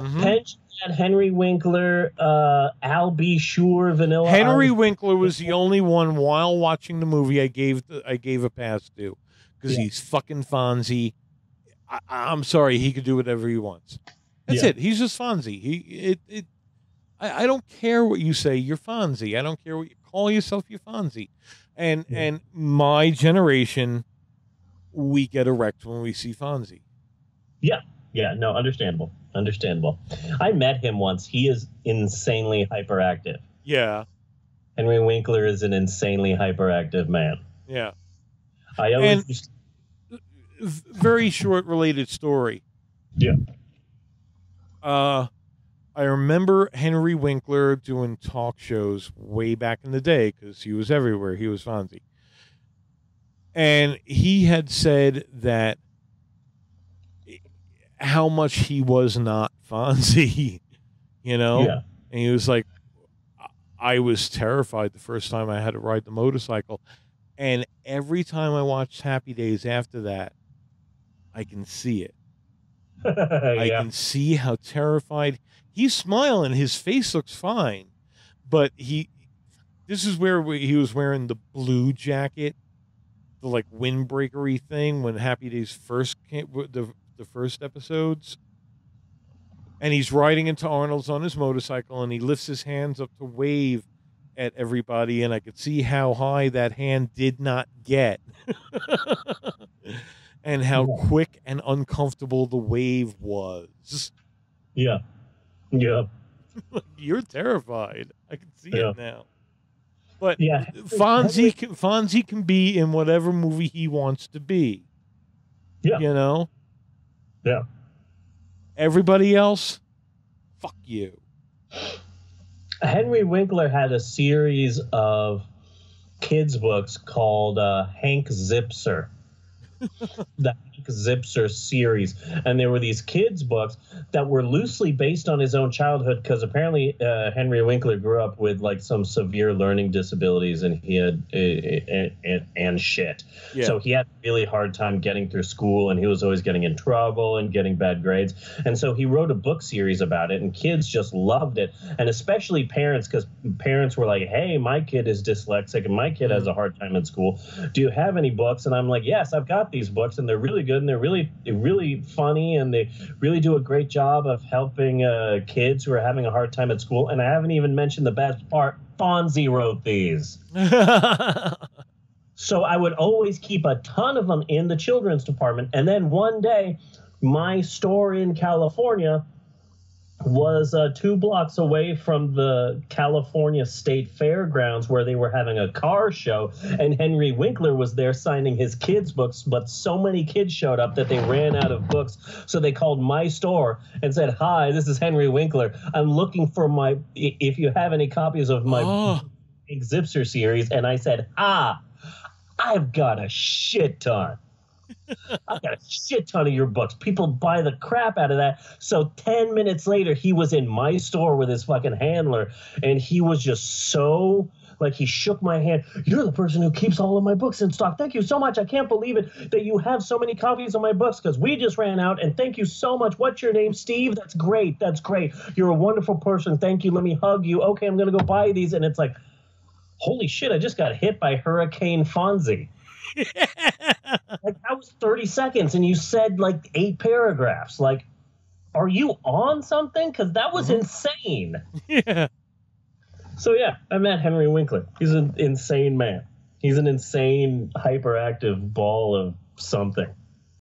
Mhm. Pension had Henry Winkler, uh, Al B. Sure, Vanilla. Henry Ice. Winkler was the only one while watching the movie I gave the, I gave a pass to because Yeah. he's fucking Fonzie. I, I'm sorry, he could do whatever he wants. That's Yeah. it. He's just Fonzie. He it it. I, I don't care what you say. You're Fonzie. I don't care what you call yourself. You're Fonzie. And Yeah. and my generation, we get erect when we see Fonzie. Yeah, no, understandable. Understandable. I met him once. He is insanely hyperactive. Yeah, Henry Winkler is an insanely hyperactive man. yeah. I always And- very short related story. Yeah. Uh I remember Henry Winkler doing talk shows way back in the day because he was everywhere. He was Fonzie. And he had said that how much he was not Fonzie, you know? yeah. And he was like, I was terrified the first time I had to ride the motorcycle. And every time I watched Happy Days after that, I can see it. I can see how terrified he's smiling. His face looks fine, but he. This is where we, he was wearing the blue jacket, the like windbreakery thing when Happy Days first came, the the first episodes, and he's riding into Arnold's on his motorcycle, and he lifts his hands up to wave at everybody, and I could see how high that hand did not get. and how quick and uncomfortable the wave was. Yeah. Yeah. You're terrified. I can see Yeah. it now. But Yeah. Fonzie can, Fonzie can be in whatever movie he wants to be. Yeah. You know? Yeah. Everybody else, fuck you. Henry Winkler had a series of kids' books called uh, Hank Zipzer. the Hank Zipzer series. And there were these kids' books that were loosely based on his own childhood because apparently uh, Henry Winkler grew up with like some severe learning disabilities and he had uh, uh, and shit. Yeah. So he had a really hard time getting through school and he was always getting in trouble and getting bad grades. And so he wrote a book series about it and kids just loved it. And especially parents, because parents were like, hey, my kid is dyslexic and my kid has a hard time in school. Do you have any books? And I'm like, yes, I've got these books and they're really good and they're really, really funny and they really do a great job of helping uh, kids who are having a hard time at school. And I haven't even mentioned the best part Fonzie wrote these. So I would always keep a ton of them in the children's department. And then one day, my store in California was uh, two blocks away from the California State Fairgrounds where they were having a car show. And Henry Winkler was there signing his kids' books. But so many kids showed up that they ran out of books. So they called my store and said, Hi, this is Henry Winkler. I'm looking for my, if you have any copies of my oh, Big Zipzer series, and I said, Ah, I've got a shit ton. I've got a shit ton of your books. People buy the crap out of that. So 10 minutes later, he was in my store with his fucking handler, and he was just so. Like he shook my hand. You're the person who keeps all of my books in stock. Thank you so much. I can't believe it that you have so many copies of my books because we just ran out. And thank you so much. What's your name, Steve? That's great. That's great. You're a wonderful person. Thank you. Let me hug you. Okay, I'm gonna go buy these. And it's like, holy shit, I just got hit by Hurricane Fonzie. Like that was 30 seconds and you said like eight paragraphs. Like, are you on something? Because that was Mhm. insane. yeah. So yeah, I met Henry Winkler. He's an insane man. He's an insane, hyperactive ball of something.